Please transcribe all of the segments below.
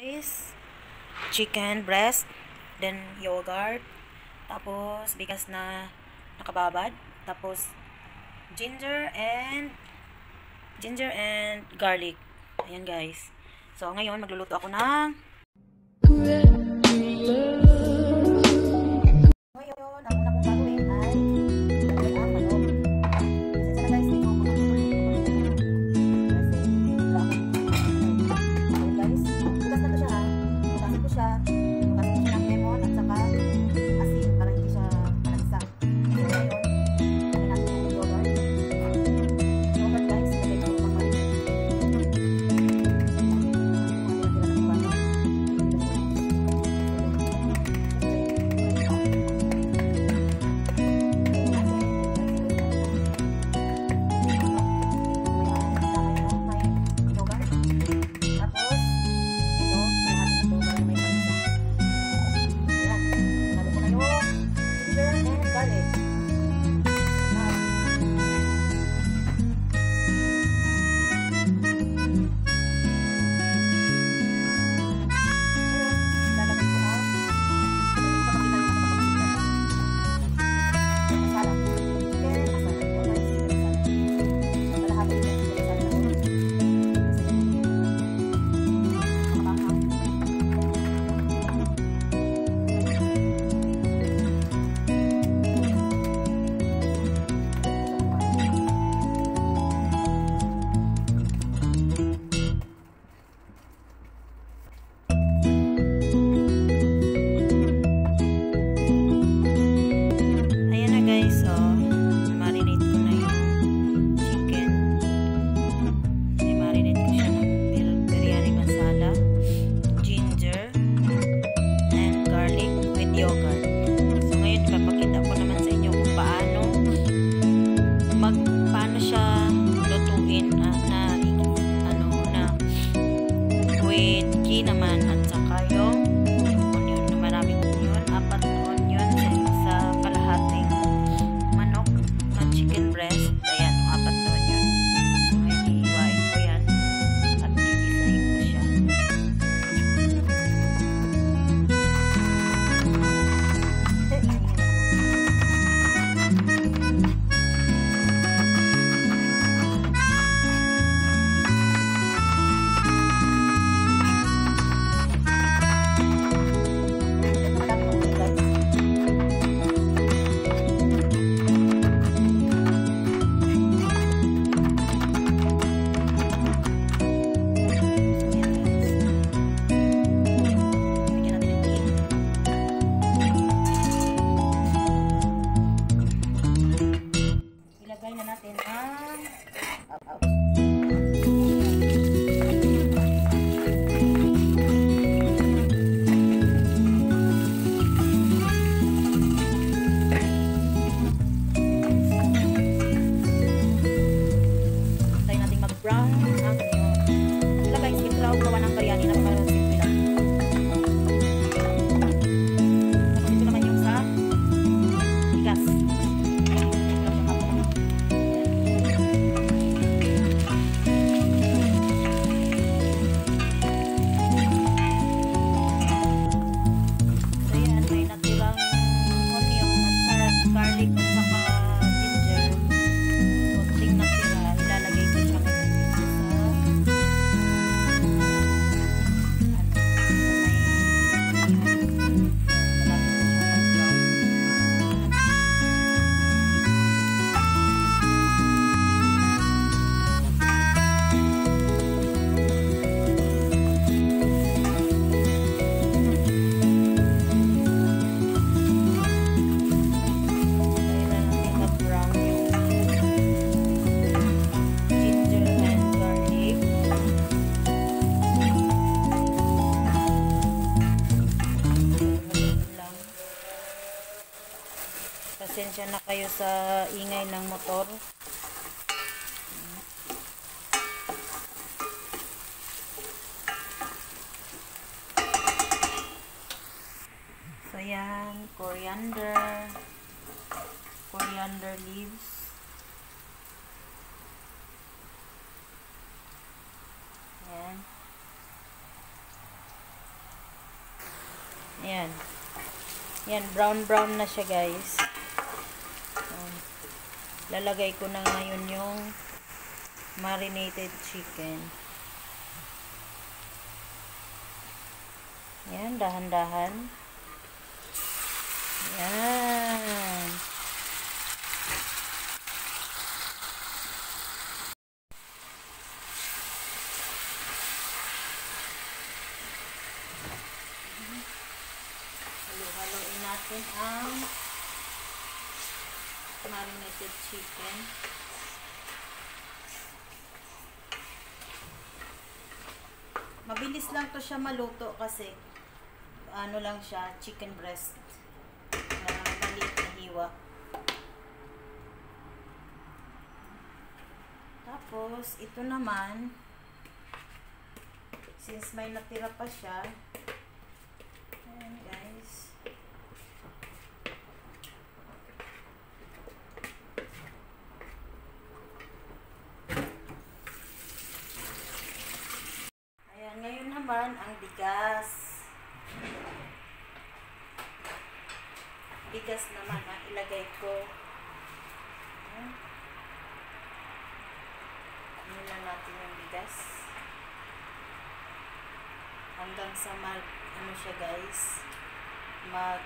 guys. Chicken breast, then yogurt, tapos bigas na nakababad, tapos ginger and ginger and garlic. Ayan guys. So ngayon magluluto ako ng ingay ng motor. So, yan. Coriander. Coriander leaves. Ayan. Ayan. Ayan, brown-brown na siya, guys. Lalagay ko na ngayon yung marinated chicken. Ayan, dahan-dahan. Ayan. Halo-haloin natin ang marinated chicken. Mabilis lang to siya maluto kasi ano lang siya, chicken breast na maliit na hiwa. Tapos, ito naman, since may natira pa siya, ayan guys, Ayan, ngayon naman ang bigas. Bigas naman ang ilagay ko. Ayan. Ano na natin yung bigas. Hanggang sa mag, ano siya guys, mag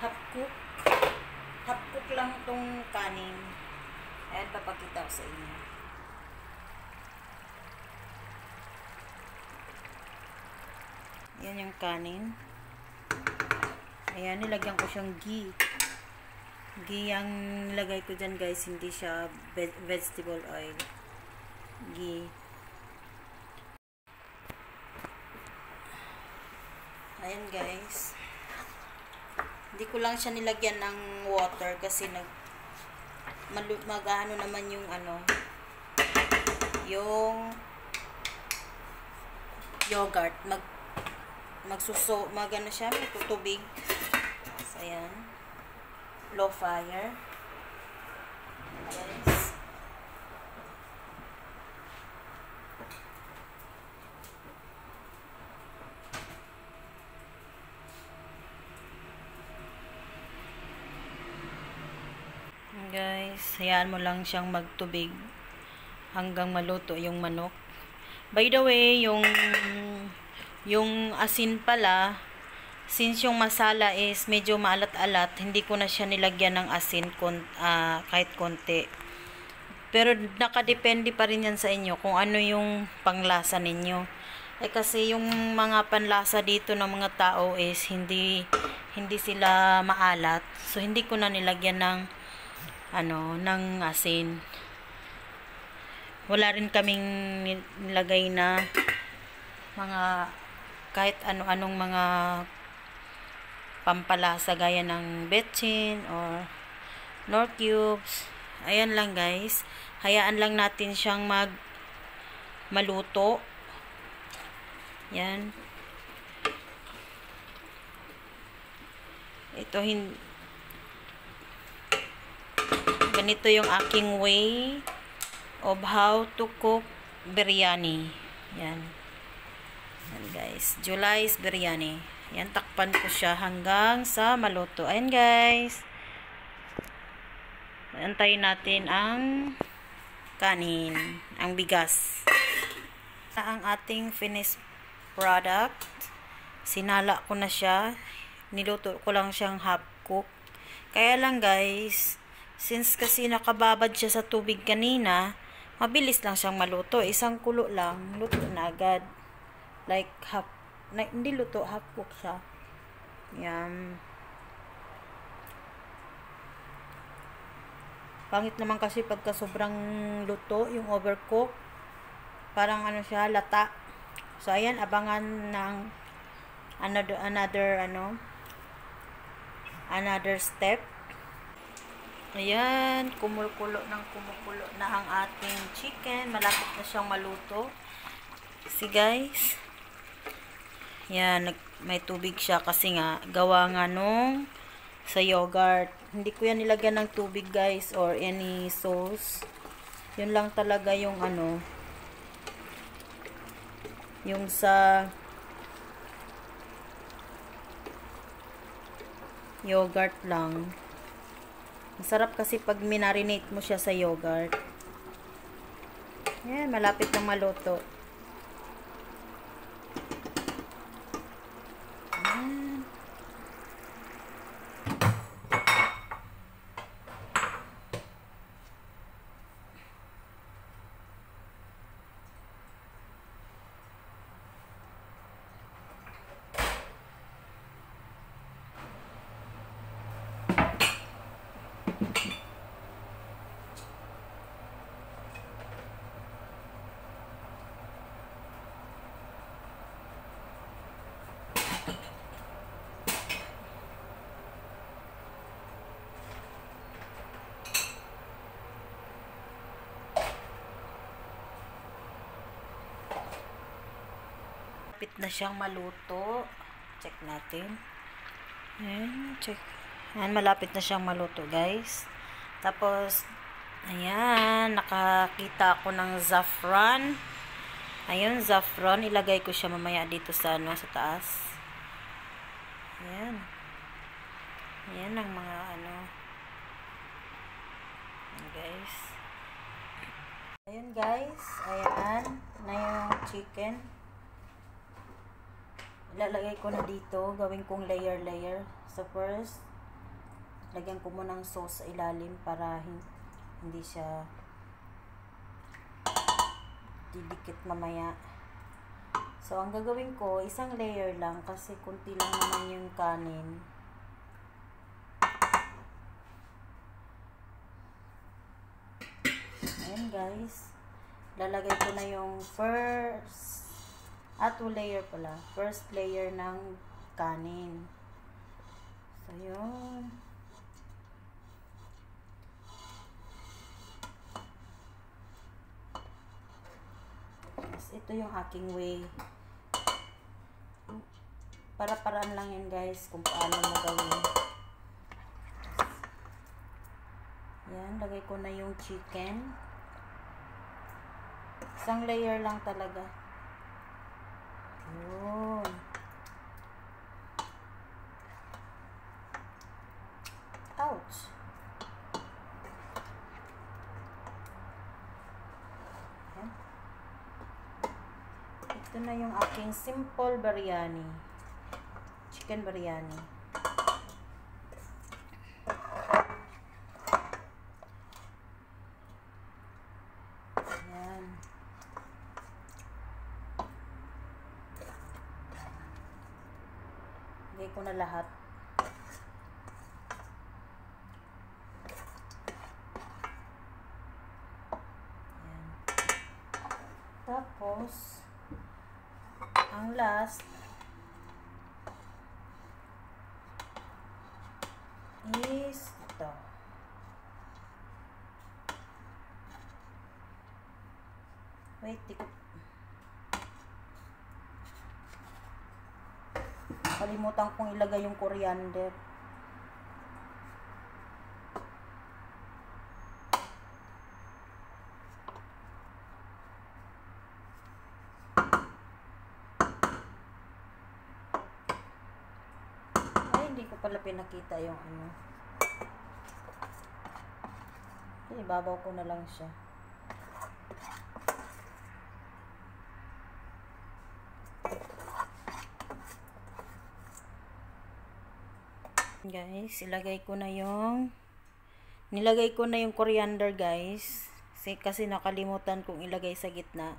half cook. Half cook lang tong kanin. Ayan, papakita ko sa inyo. Yan yung kanin. Ayan, nilagyan ko siyang ghee. Ghee ang nilagay ko dyan guys, hindi siya ve vegetable oil. Ghee. Ayan guys. Hindi ko lang siya nilagyan ng water kasi nag mag-ano naman yung ano yung yogurt. Mag magsuso magano siya magtutubig. So ayan. Low fire. Guys guys hayaan mo lang siyang magtubig hanggang maluto yung manok by the way yung yung asin pala, since yung masala is medyo maalat-alat, hindi ko na siya nilagyan ng asin kon, uh, kahit konti. Pero nakadepende pa rin yan sa inyo kung ano yung panglasa ninyo. Eh kasi yung mga panlasa dito ng mga tao is hindi hindi sila maalat. So hindi ko na nilagyan ng ano, ng asin. Wala rin kaming nilagay na mga kahit ano-anong mga pampalasa gaya ng betchin or nor cubes. Ayan lang guys. Hayaan lang natin siyang mag maluto. Yan. Ito hin ganito yung aking way of how to cook biryani. Yan. Yan guys. July's biryani. Yan, takpan ko siya hanggang sa maluto. Ayan guys. Antayin natin ang kanin. Ang bigas. Ang ating finished product. Sinala ko na siya. Niluto ko lang siyang half cook. Kaya lang guys, since kasi nakababad siya sa tubig kanina, mabilis lang siyang maluto. Isang kulo lang, luto na agad. Like half na, hindi luto half cook siya. Yan pangit naman kasi pagka sobrang luto yung overcook. Parang ano siya lata. So ayan abangan ng another another ano another step Ayan, kumukulo ng kumukulo na ang ating chicken. Malapit na siyang maluto. See guys. Ayan, may tubig siya kasi nga, gawa nga nung sa yogurt. Hindi ko yan nilagyan ng tubig guys or any sauce. Yun lang talaga yung ano, yung sa yogurt lang. Masarap kasi pag minarinate mo siya sa yogurt. Yan, malapit na maluto. Malapit na siyang maluto. Check natin. Ayan, check. Ayan, malapit na siyang maluto, guys. Tapos, ayan, nakakita ako ng saffron. Ayun, saffron. Ilagay ko siya mamaya dito sa, ano, sa taas. Ayan. Ayan ang mga, ano. Guys. Ayan, guys. Ayan, na yung chicken. Ilalagay ko na dito, gawin kong layer-layer. So first, lagyan ko muna ng sauce sa ilalim para hindi siya didikit mamaya. So ang gagawin ko, isang layer lang kasi kunti lang naman yung kanin. Ayan guys. Lalagay ko na yung first at two layer pala. First layer ng kanin. So, yun. Yes, ito yung aking way. Para-paraan lang yan guys kung paano mo gawin. Yan, lagay ko na yung chicken. Isang layer lang talaga. Yun. Ouch. Ayan. Ito na yung aking simple biryani. Chicken biryani. Ayan. Lagay ko na lahat. Ayan. Tapos, ang last, is ito. Wait, di ko Kalimutan kong ilagay yung coriander. Ay, hindi pinakita yung ano. Ibabaw ko na lang siya. Guys, ilagay ko na yung nilagay ko na yung coriander, guys. Kasi, kasi nakalimutan kong ilagay sa gitna.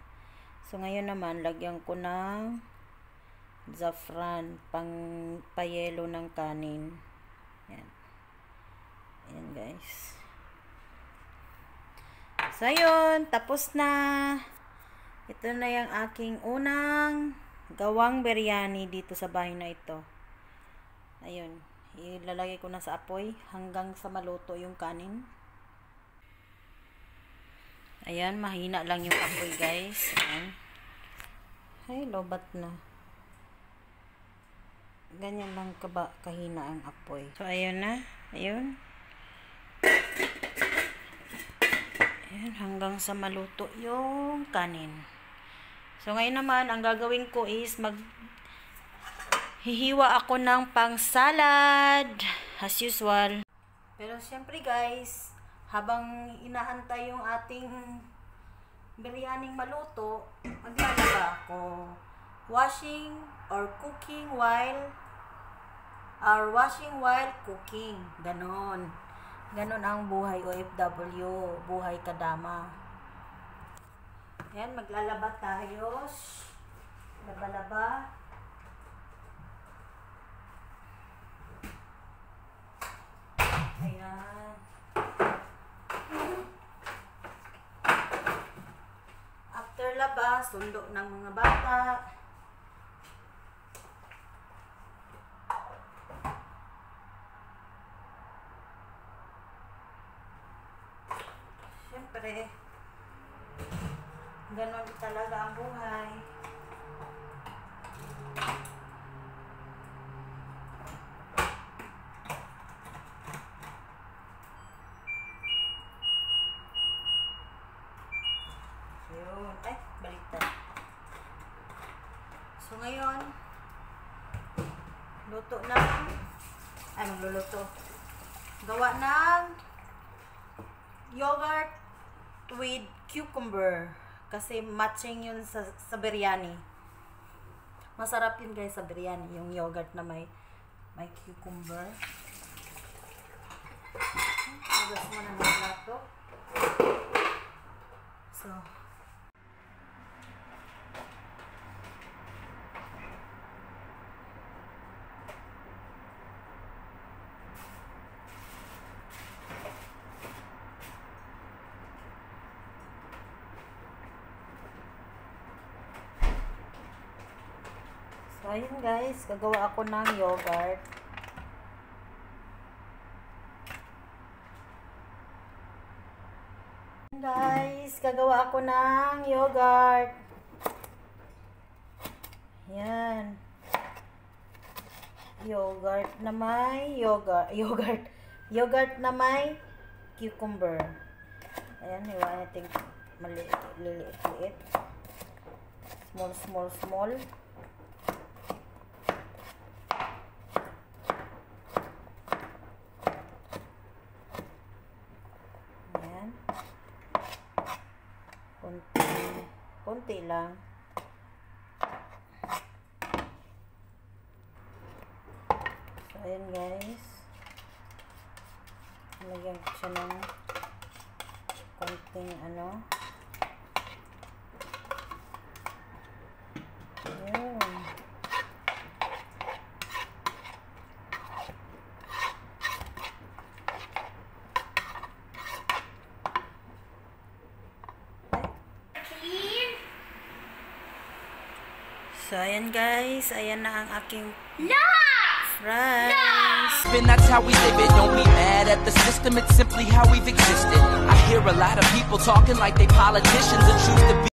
So, ngayon naman, lagyan ko ng saffron, pang payelo ng kanin. Yan. Yan, guys. So, yun. Tapos na. Ito na yung aking unang gawang biryani dito sa bahay na ito. Ayun. Ilalagay ko na sa apoy hanggang sa maluto yung kanin. Ayan, mahina lang yung apoy guys. Ayan. Ay, lobat na. Ganyan lang kaba kahina ang apoy. So, ayun na. Ayun. Ayan, hanggang sa maluto yung kanin. So, ngayon naman, ang gagawin ko is mag Hihiwa ako ng pang salad as usual. Pero siyempre guys, habang inaantay yung ating biryaning maluto, maglalaba ako. Washing or cooking while or washing while cooking. Ganon. Ganon ang buhay OFW, buhay kadama. Yan, maglalaba tayo. Laba-laba. Ayan. After laba, sundo ng mga bata. Siyempre, ganon talaga ang buhay. So, ngayon, luto na. Ay, magluluto. Gawa ng yogurt with cucumber. Kasi matching yun sa, sa biryani. Masarap yun guys sa biryani. Yung yogurt na may may cucumber. Agas mo na ng plato. So, So, ayun guys, gagawa ako ng yogurt. Guys, gagawa ako ng yogurt. Yan. Yogurt na may yogurt. Yogurt. Yogurt na may cucumber. Ayan, hiwain natin maliit, liliit, liit. Small, small, small. Ayan. Kunti, kunti lang. So, ayan guys. Lagyan ko siya ng konting ano. So, ayan guys. Ayan na ang aking fries. And that's how we live it. Don't be mad at the system, it's simply how we've existed. I hear a lot of people talking like they politicians and choose to be.